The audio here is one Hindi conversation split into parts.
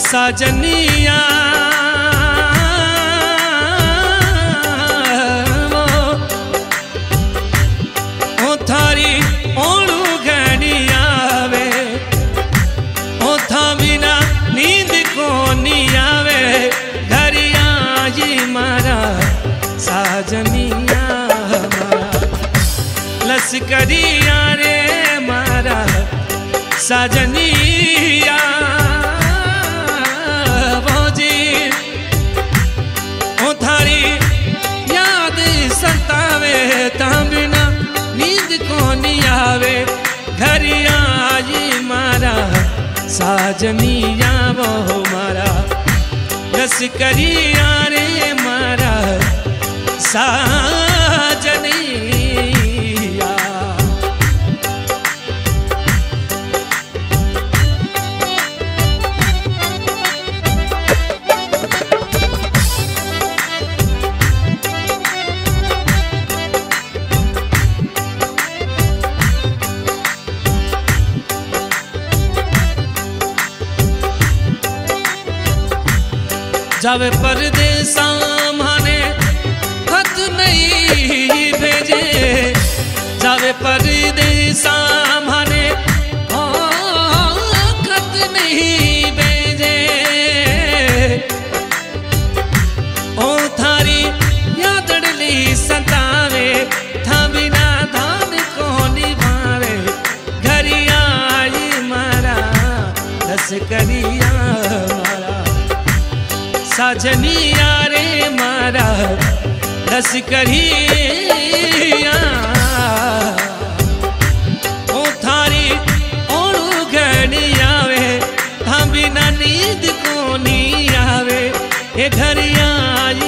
साजनिया। ओ थारी ओणू घणी आवे, ओ था बिना नींद कोनी आवे, घरिया जी मारा साजनिया मारा रे मारा साजनिया। घरिया आई मारा साजनिया वो मारा। लश्करिया रे मारा साजनिया जावे परदेसा माने खत नहीं भेजे। जावे परदेसा माने ओ, खत नहीं ओ थारी ओणू आवे हम बिना नींद को नी आवे। ए घरिया आई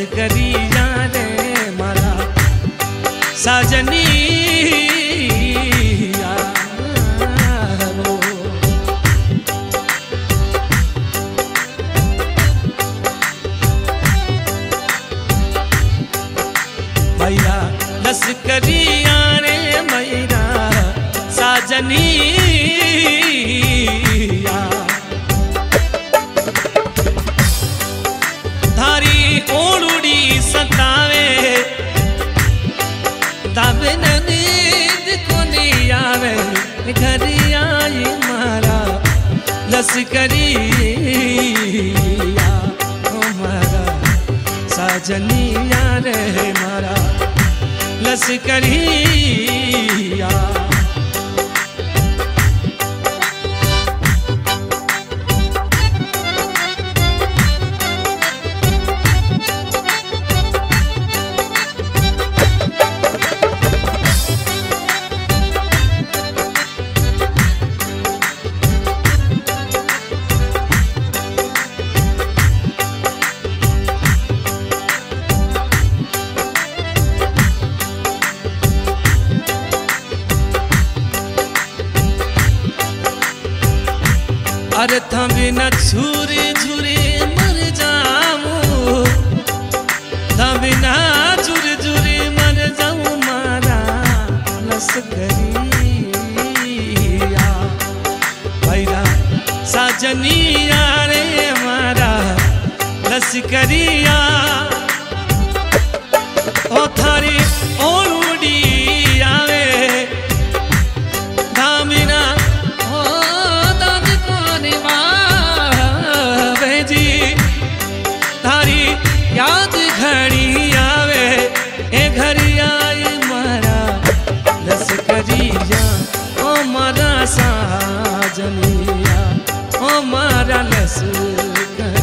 करिया रे मारा साजनी घर आई मारा लश्करी मारा साजनिया रे मारा लश्करिया। लश्करिया भैरा साजनिया रे मारा लस ओ साजनिया ओ मारा लस करिया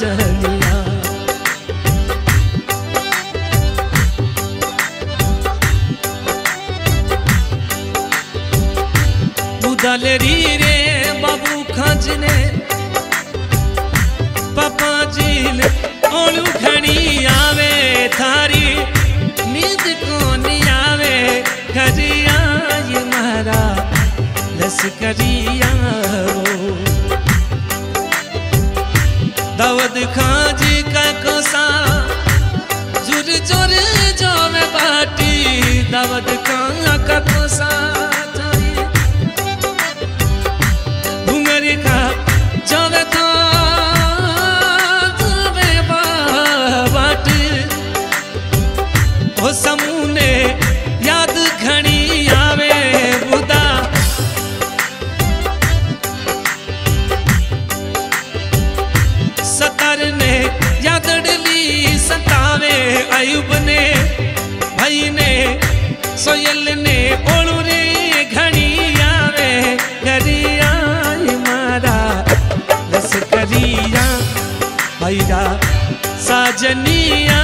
जहनिया उदल री रे बाबू खजने। पापा झील ओणू खणी आवे, थारी नींद को नी आवे खजिया ये लस करिया दाऊद खां जी का कोसा। जुर जुर जो में बाटी दाऊद खां का कोसा। भैया भैया साजनिया।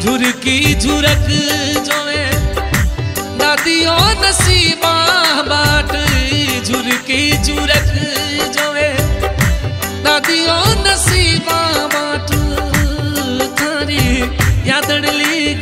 झुरकी झुरक जो है दादियों नसीबा बाट। झुरकी झुरक जो है दादियों नसीबा बाट। थारी यादड़ली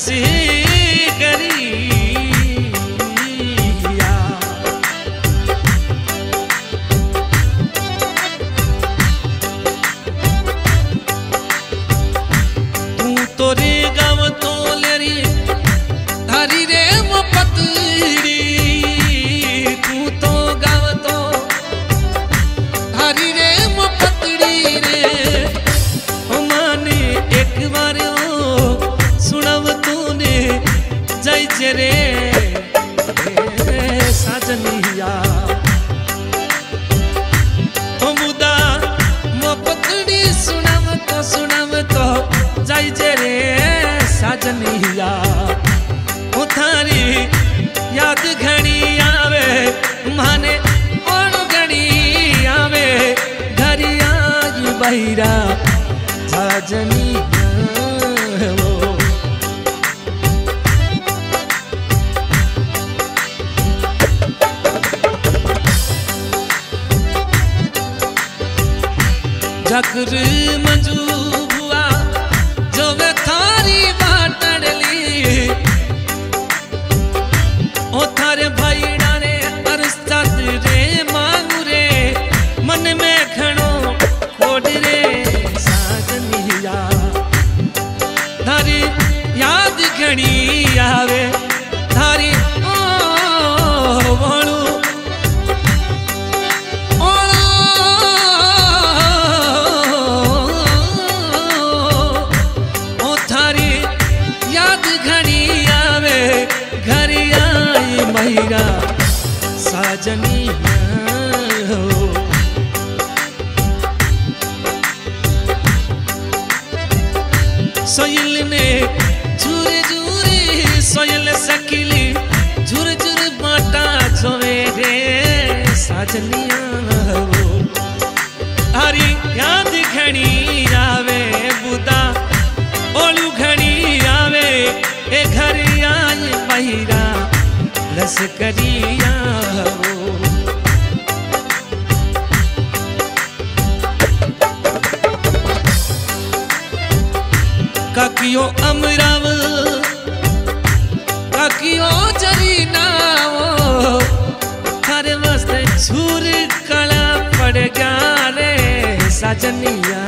हसी भैरा भजनी जकर सोयल ने झूरे रे। साजनिया याद घणी आवे बुदा, ओलू घणी आवे, ए घर आई बहिरा रस करिया हो काकियो अमराव, काकियो जरीनाओ हर मस्त छूर कला पड़ गया रे सजनिया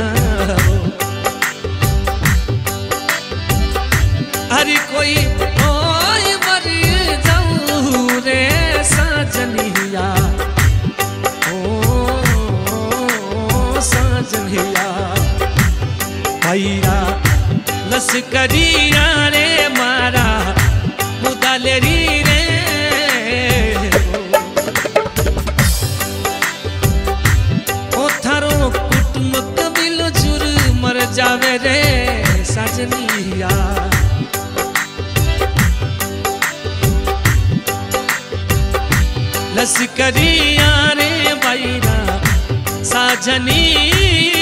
अरे कोई भैया लश्करिया रे मारा मुदालेरी रे। ओ थारो कुटुंब कबिल जुर मर जावे रे साजनिया। लश्करिया रे बैरा साजनिया।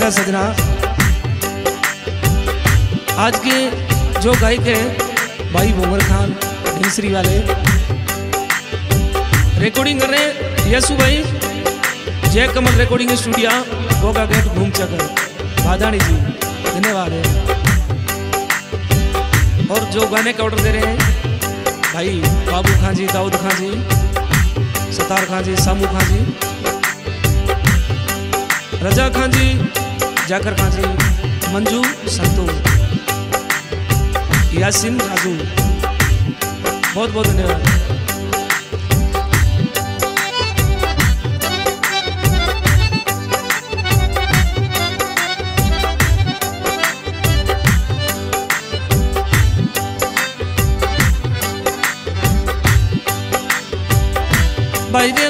प्यारा सजना आज के जो गायक है, भाई बोमर खान धनश्री वाले। रिकॉर्डिंग कर रहे हैं यसु भाई, जय कमल रिकॉर्डिंग स्टूडियो गोगा गेट घूम चकर बादानी जी, धन्यवाद है। और जो गाने का ऑर्डर दे रहे हैं, भाई बाबू खान जी, दाऊद खान जी, सतार खान जी, सामू खान जी, रजा खान जी जाकर खान जी मंजू संतू यासिन राजू बहुत बहुत धन्यवाद। बैरे साजनिया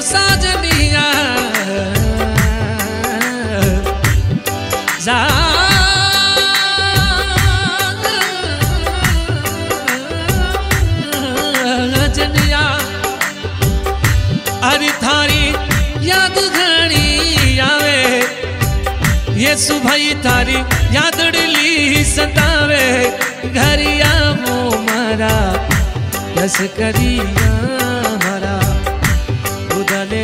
ये भाई थारी याद डली सतावे घरिया वो मारा यस करिया हरा उदले